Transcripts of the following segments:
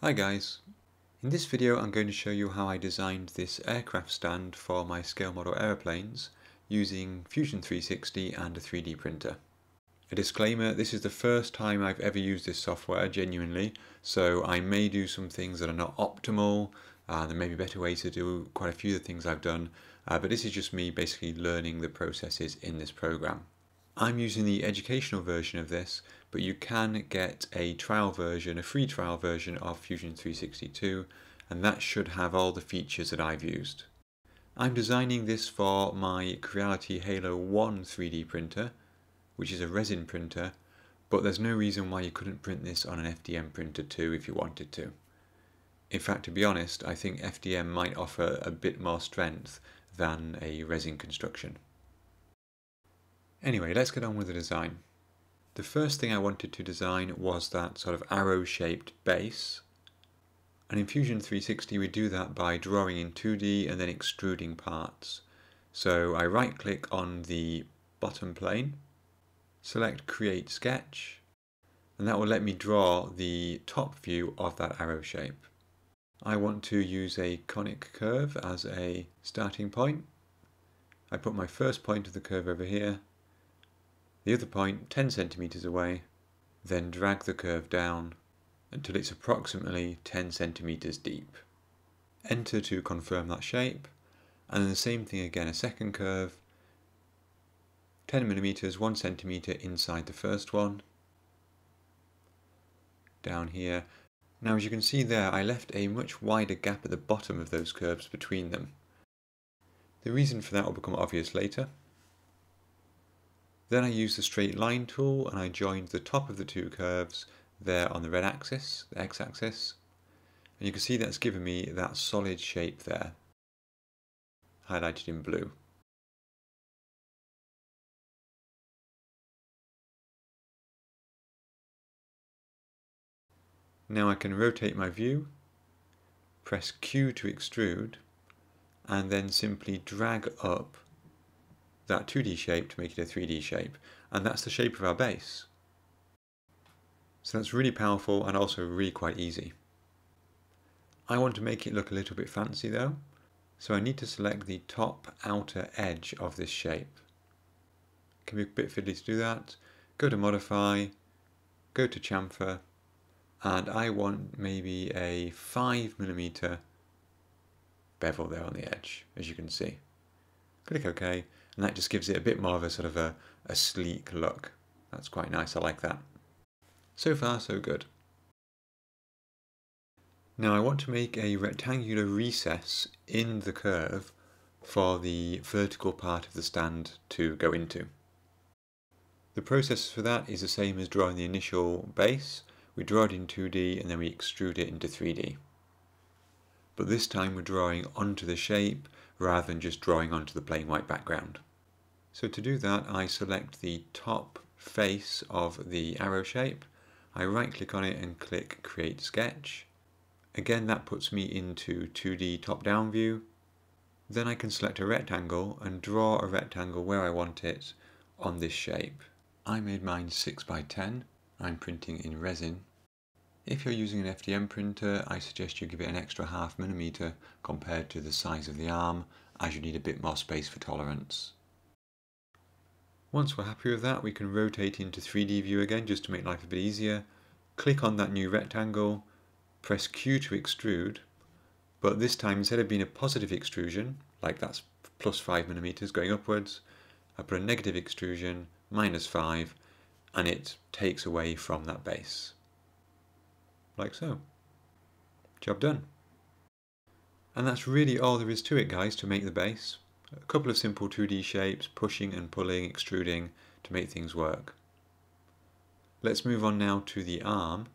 Hi guys. In this video I'm going to show you how I designed this aircraft stand for my scale model aeroplanes using Fusion 360 and a 3D printer. A disclaimer, this is the first time I've ever used this software genuinely, so I may do some things that are not optimal, uh, there may be better ways to do quite a few of the things I've done, uh, but this is just me basically learning the processes in this program. I'm using the educational version of this, but you can get a trial version, a free trial version of Fusion 360, and that should have all the features that I've used. I'm designing this for my Creality Halot One 3D printer, which is a resin printer, but there's no reason why you couldn't print this on an FDM printer too if you wanted to. In fact, to be honest, I think FDM might offer a bit more strength than a resin construction. Anyway, let's get on with the design. The first thing I wanted to design was that sort of arrow-shaped base. And in Fusion 360 we do that by drawing in 2D and then extruding parts. So I right click on the bottom plane, select Create Sketch, and that will let me draw the top view of that arrow shape. I want to use a conic curve as a starting point. I put my first point of the curve over here the other point 10 centimeters away, then drag the curve down until it's approximately 10 centimeters deep. Enter to confirm that shape, and then the same thing again, a second curve, 10 millimeters, 1 centimeter inside the first one, down here. Now as you can see there, I left a much wider gap at the bottom of those curves between them. The reason for that will become obvious later. Then I used the straight line tool and I joined the top of the two curves there on the red axis, the x-axis. And you can see that's given me that solid shape there, highlighted in blue. Now I can rotate my view, press Q to extrude, and then simply drag up that 2D shape to make it a 3D shape, and that's the shape of our base. So that's really powerful and also really quite easy. I want to make it look a little bit fancy though, so I need to select the top outer edge of this shape. It can be a bit fiddly to do that. Go to Modify, go to Chamfer, and I want maybe a 5mm bevel there on the edge, as you can see. Click OK, and that just gives it a bit more of a sort of a, a sleek look. That's quite nice, I like that. So far, so good. Now I want to make a rectangular recess in the curve for the vertical part of the stand to go into. The process for that is the same as drawing the initial base. We draw it in 2D and then we extrude it into 3D. But this time we're drawing onto the shape rather than just drawing onto the plain white background. So to do that I select the top face of the arrow shape, I right click on it and click create sketch. Again that puts me into 2D top down view. Then I can select a rectangle and draw a rectangle where I want it on this shape. I made mine 6 by 10 I'm printing in resin. If you're using an FDM printer, I suggest you give it an extra half millimeter compared to the size of the arm, as you need a bit more space for tolerance. Once we're happy with that, we can rotate into 3D view again just to make life a bit easier. Click on that new rectangle, press Q to extrude, but this time instead of being a positive extrusion, like that's plus 5 millimeters going upwards, I put a negative extrusion, minus 5, and it takes away from that base. Like so. Job done. And that's really all there is to it guys to make the base. A couple of simple 2D shapes, pushing and pulling, extruding to make things work. Let's move on now to the arm.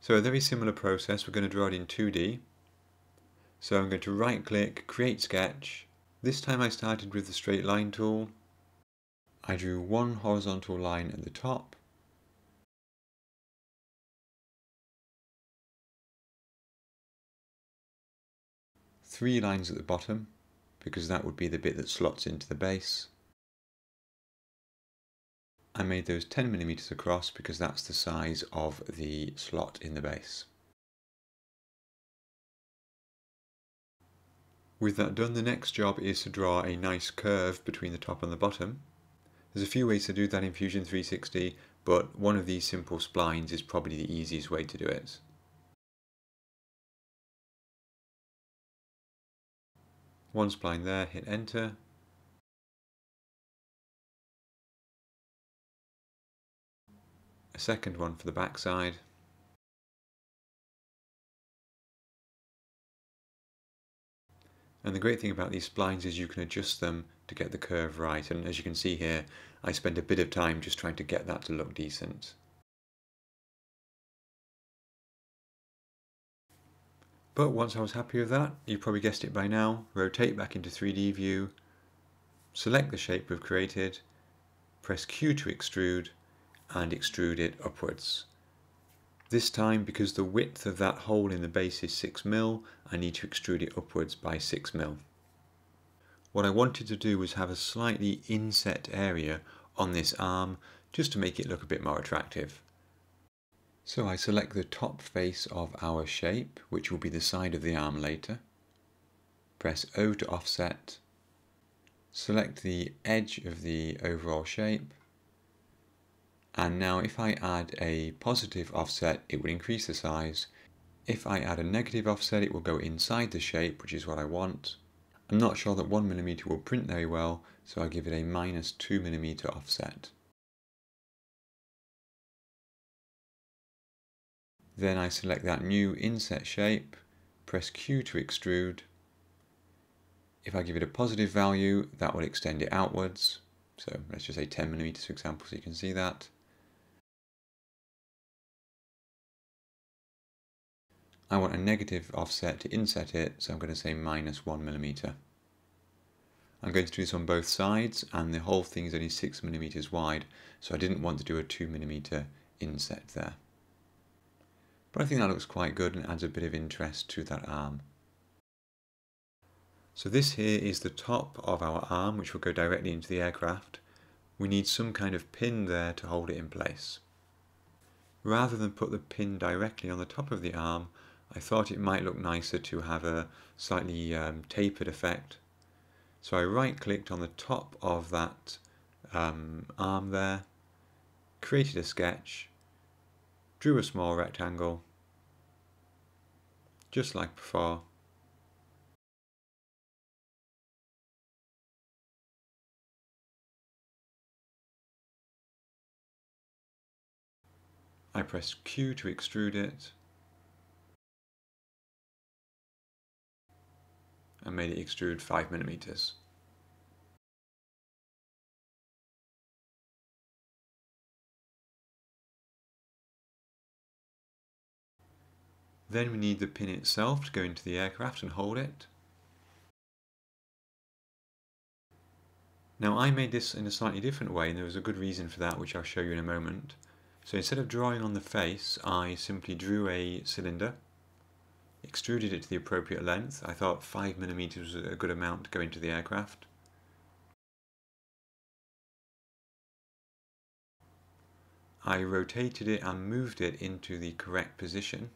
So a very similar process, we're going to draw it in 2D. So I'm going to right click, create sketch. This time I started with the straight line tool. I drew one horizontal line at the top. three lines at the bottom because that would be the bit that slots into the base. I made those 10mm across because that's the size of the slot in the base. With that done, the next job is to draw a nice curve between the top and the bottom. There's a few ways to do that in Fusion 360, but one of these simple splines is probably the easiest way to do it. One spline there, hit enter. A second one for the back side. And the great thing about these splines is you can adjust them to get the curve right. And as you can see here, I spent a bit of time just trying to get that to look decent. But once I was happy with that, you probably guessed it by now, rotate back into 3D view, select the shape we've created, press Q to extrude, and extrude it upwards. This time, because the width of that hole in the base is 6mm, I need to extrude it upwards by 6mm. What I wanted to do was have a slightly inset area on this arm, just to make it look a bit more attractive. So I select the top face of our shape, which will be the side of the arm later. Press O to offset. Select the edge of the overall shape and now if I add a positive offset, it will increase the size. If I add a negative offset, it will go inside the shape, which is what I want. I'm not sure that 1mm will print very well, so I give it a minus 2mm offset. Then I select that new inset shape, press Q to extrude. If I give it a positive value, that will extend it outwards. So let's just say 10 millimeters, for example, so you can see that. I want a negative offset to inset it, so I'm going to say minus 1 millimeter. I'm going to do this on both sides, and the whole thing is only 6 millimeters wide, so I didn't want to do a 2 millimeter inset there. But I think that looks quite good and adds a bit of interest to that arm. So this here is the top of our arm, which will go directly into the aircraft. We need some kind of pin there to hold it in place. Rather than put the pin directly on the top of the arm, I thought it might look nicer to have a slightly um, tapered effect. So I right clicked on the top of that um, arm there, created a sketch, drew a small rectangle, just like before. I press Q to extrude it, and made it extrude 5 millimeters. Then we need the pin itself to go into the aircraft and hold it. Now I made this in a slightly different way and there was a good reason for that which I'll show you in a moment. So instead of drawing on the face I simply drew a cylinder extruded it to the appropriate length. I thought 5mm was a good amount to go into the aircraft. I rotated it and moved it into the correct position.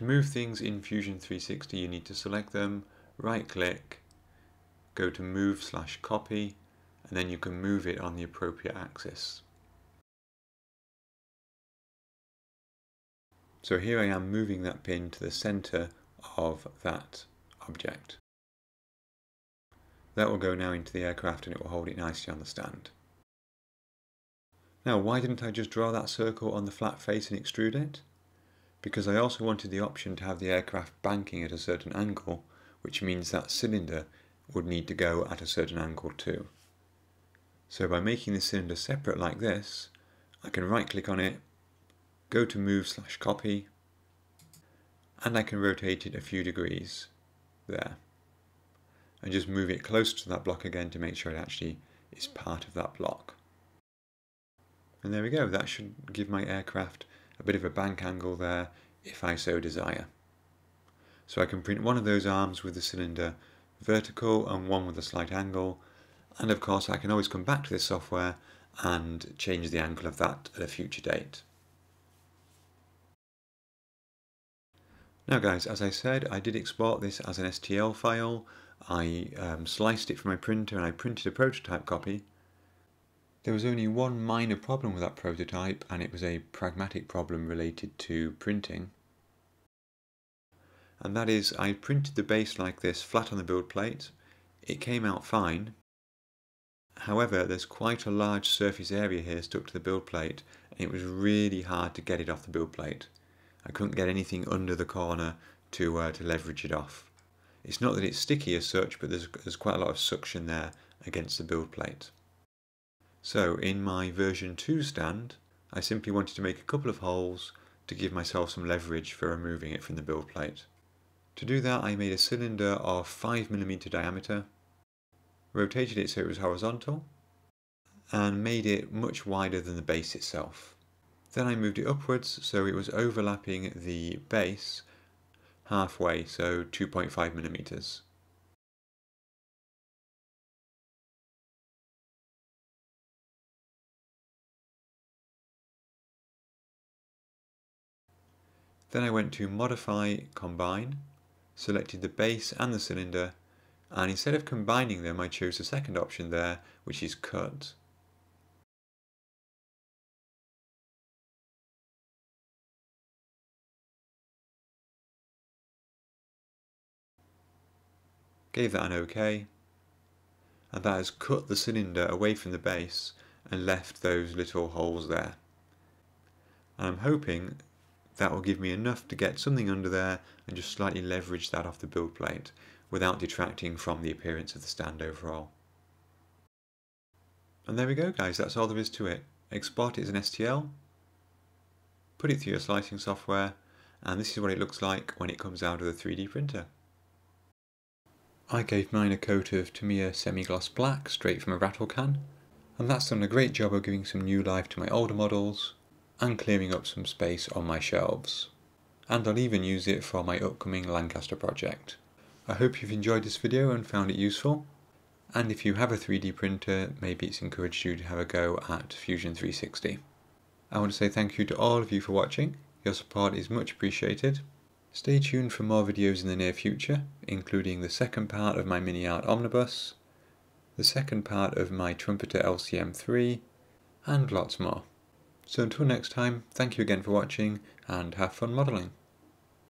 To move things in Fusion 360 you need to select them, right click, go to move slash copy and then you can move it on the appropriate axis. So here I am moving that pin to the center of that object. That will go now into the aircraft and it will hold it nicely on the stand. Now why didn't I just draw that circle on the flat face and extrude it? Because I also wanted the option to have the aircraft banking at a certain angle, which means that cylinder would need to go at a certain angle too. So by making the cylinder separate like this, I can right click on it go to move slash copy and I can rotate it a few degrees there and just move it close to that block again to make sure it actually is part of that block. And there we go, that should give my aircraft a bit of a bank angle there if I so desire. So I can print one of those arms with the cylinder vertical and one with a slight angle and of course I can always come back to this software and change the angle of that at a future date. Now guys, as I said, I did export this as an STL file. I um, sliced it from my printer and I printed a prototype copy. There was only one minor problem with that prototype and it was a pragmatic problem related to printing. And that is I printed the base like this flat on the build plate. It came out fine. However, there's quite a large surface area here stuck to the build plate and it was really hard to get it off the build plate. I couldn't get anything under the corner to, uh, to leverage it off. It's not that it's sticky as such, but there's, there's quite a lot of suction there against the build plate. So in my version 2 stand, I simply wanted to make a couple of holes to give myself some leverage for removing it from the build plate. To do that I made a cylinder of 5mm diameter, rotated it so it was horizontal, and made it much wider than the base itself. Then I moved it upwards so it was overlapping the base halfway, so 2.5 millimeters. Then I went to Modify, Combine, selected the base and the cylinder, and instead of combining them I chose the second option there, which is Cut. gave that an OK, and that has cut the cylinder away from the base and left those little holes there. And I'm hoping that will give me enough to get something under there and just slightly leverage that off the build plate without detracting from the appearance of the stand overall. And there we go guys, that's all there is to it. Export it as an STL, put it through your slicing software, and this is what it looks like when it comes out of the 3D printer. I gave mine a coat of Tamiya semi-gloss black straight from a rattle can, and that's done a great job of giving some new life to my older models and clearing up some space on my shelves. And I'll even use it for my upcoming Lancaster project. I hope you've enjoyed this video and found it useful. And if you have a 3D printer, maybe it's encouraged you to have a go at Fusion 360. I want to say thank you to all of you for watching. Your support is much appreciated. Stay tuned for more videos in the near future, including the second part of my MiniArt Omnibus, the second part of my Trumpeter LCM3, and lots more. So until next time, thank you again for watching, and have fun modelling.